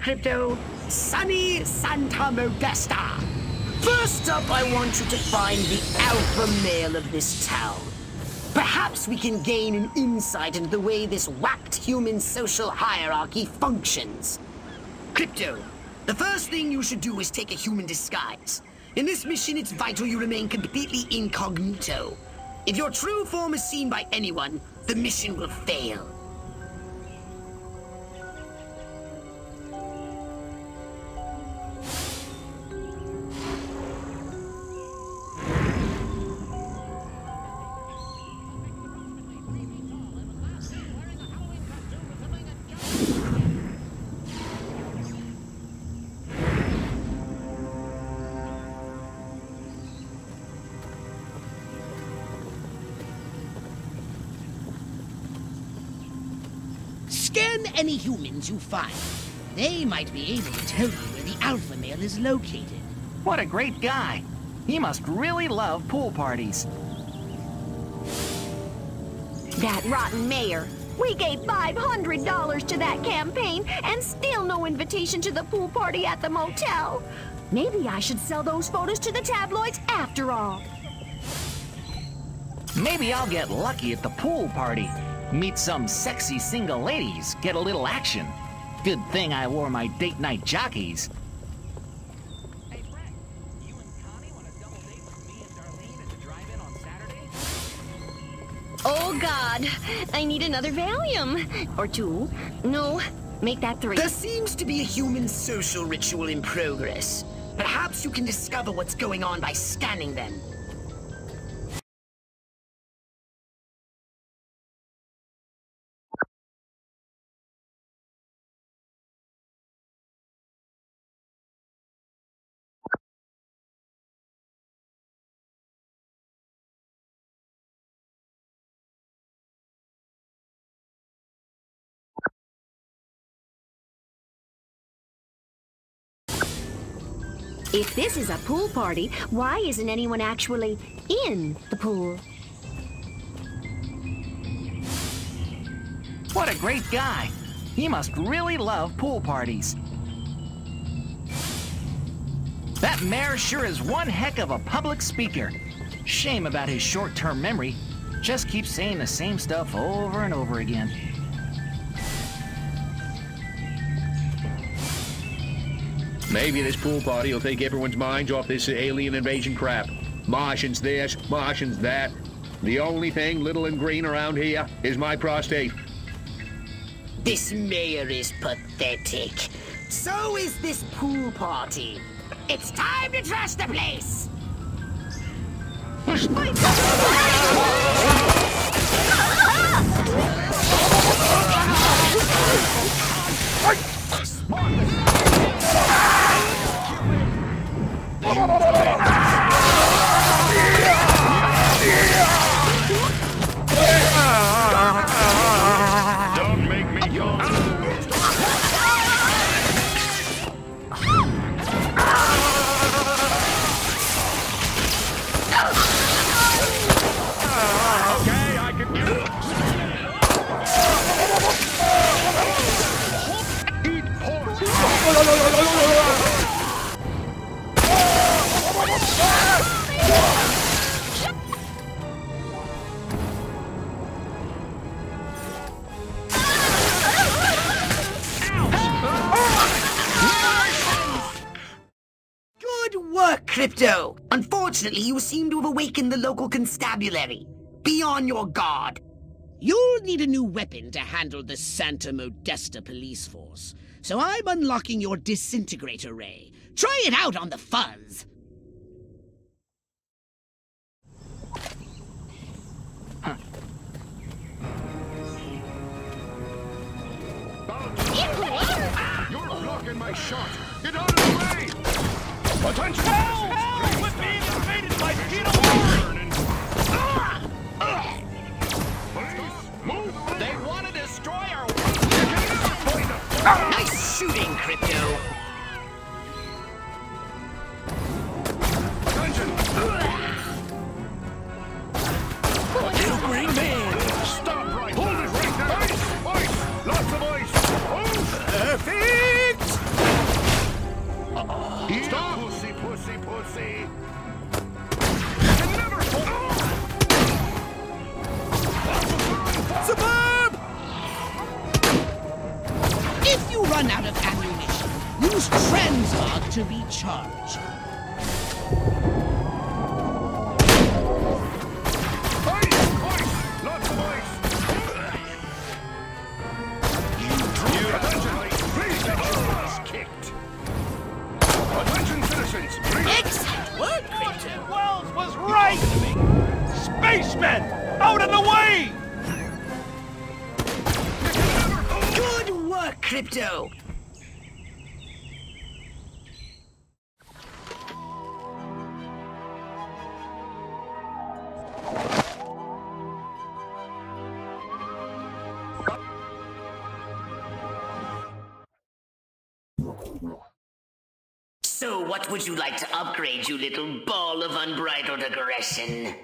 Crypto. Sunny Santa Modesta. First up, I want you to find the alpha male of this town. Perhaps we can gain an insight into the way this whacked human social hierarchy functions. Crypto, the first thing you should do is take a human disguise. In this mission, it's vital you remain completely incognito. If your true form is seen by anyone, the mission will fail. Scan any humans you find. They might be able to tell you where the alpha male is located. What a great guy. He must really love pool parties. That rotten mayor. We gave $500 to that campaign and still no invitation to the pool party at the motel. Maybe I should sell those photos to the tabloids after all. Maybe I'll get lucky at the pool party. Meet some sexy single ladies, get a little action. Good thing I wore my date night jockeys. Hey, Frank, you and Connie want a double date with me and Darlene at the drive-in on Saturday? Oh, God. I need another Valium. Or two. No, make that three. There seems to be a human social ritual in progress. Perhaps you can discover what's going on by scanning them. If this is a pool party, why isn't anyone actually in the pool? What a great guy. He must really love pool parties. That mayor sure is one heck of a public speaker. Shame about his short-term memory. Just keeps saying the same stuff over and over again. Maybe this pool party will take everyone's minds off this alien invasion crap. Martians this, Martians that. The only thing little and green around here is my prostate. This mayor is pathetic. So is this pool party. It's time to trash the place! Good work, Crypto! Unfortunately, you seem to have awakened the local constabulary. Be on your guard. You'll need a new weapon to handle the Santa Modesta police force. So I'm unlocking your disintegrator ray. Try it out on the fuzz. You're blocking my shot. Get out of the way! Attention! Help! Help! We're being invaded by fetal Burning. Nice shooting, Crypto! Dungeon! Green man! Stop right Ice! Ice! Lots of ice! Oh! Stop! Pussy, pussy, pussy! If you run out of ammunition, use Transmog to recharge. Excellent. Wells was right! Spacemen! Out of the way! Crypto! So what would you like to upgrade, you little ball of unbridled aggression?